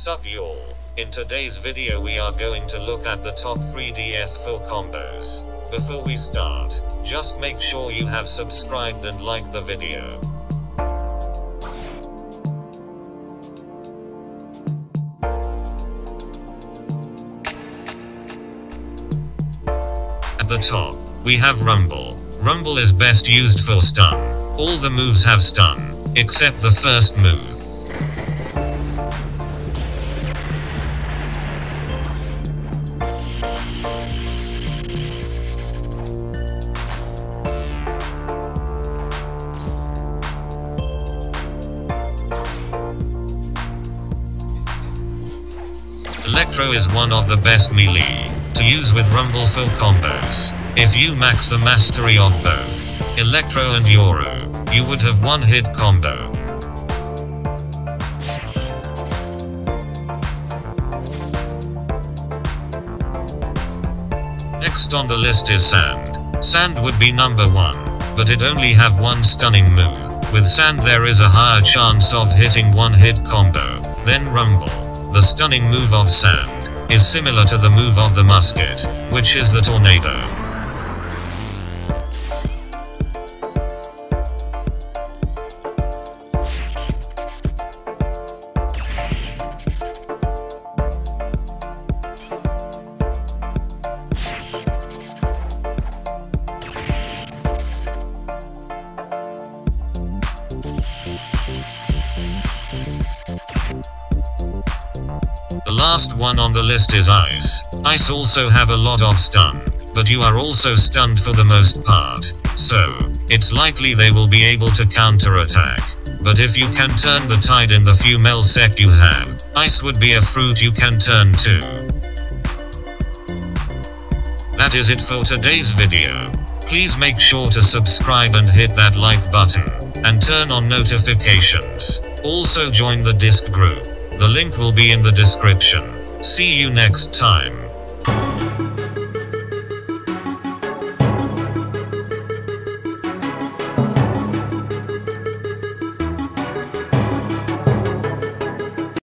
Sup y'all. In today's video we are going to look at the top 3 DF full combos. Before we start, just make sure you have subscribed and liked the video. At the top, we have Rumble. Rumble is best used for stun. All the moves have stun, except the first move. Electro is one of the best melee to use with Rumble full combos. If you max the mastery of both Electro and Yoru, you would have one hit combo. Next on the list is Sand. Sand would be number one, but it only have one stunning move. With Sand there is a higher chance of hitting one hit combo, then Rumble. The stunning move of Sand is similar to the move of the musket, which is the tornado. The last one on the list is Ice. Ice also have a lot of stun, but you are also stunned for the most part, so, it's likely they will be able to counterattack. But if you can turn the tide in the few mel sec you have, Ice would be a fruit you can turn to. That is it for today's video. Please make sure to subscribe and hit that like button, and turn on notifications. Also join the disc group. The link will be in the description. See you next time.